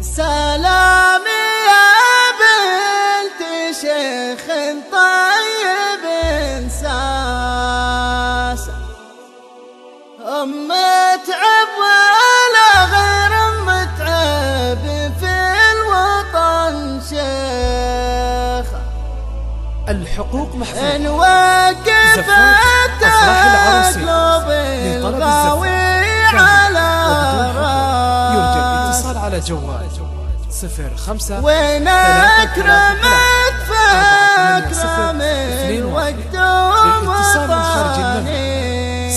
سلامي يا بنت شيخ طيب الحقوق محفوظة. إن وقفت قلوب الغاوي على رأس. يرجى الاتصال على جوال. صفر خمسة وين أكرمك فأكرم الوقت للاتصال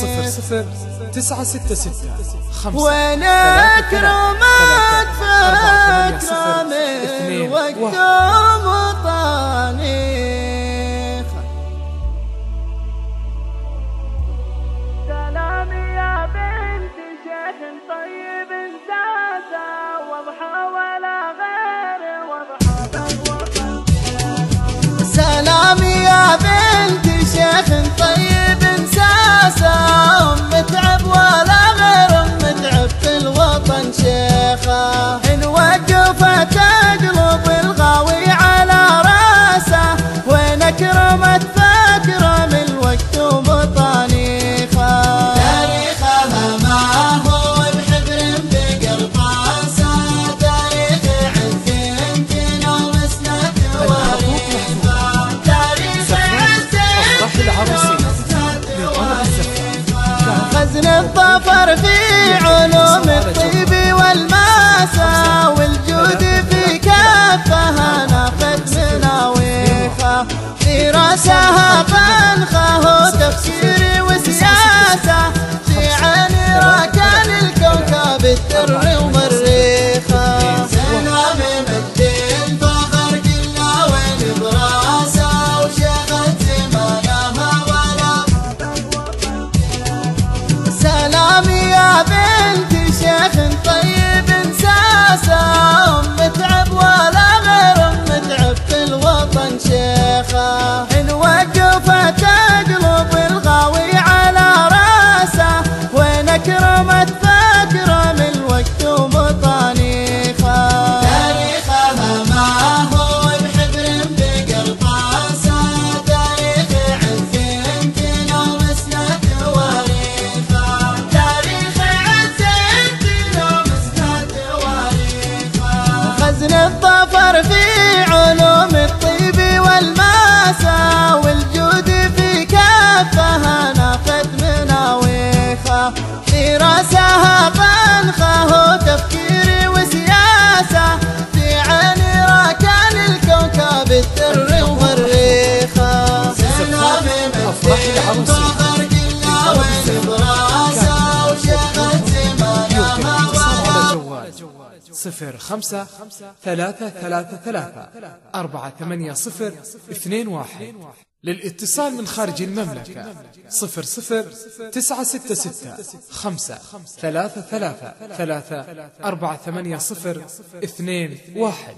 صفر صفر تسعة ستة ستة خمسة وين أكرمك فأكرم الوقت سفر في علوم الطيب والماسى والجنة صفر خمسة ثلاثة ثلاثة ثلاثة أربعة ثمانية صفر اثنين واحد. للاتصال من خارج المملكة. صفر صفر تسعة ستة ستة خمسة ثلاثة ثلاثة ثلاثة أربعة ثمانية صفر اثنين واحد.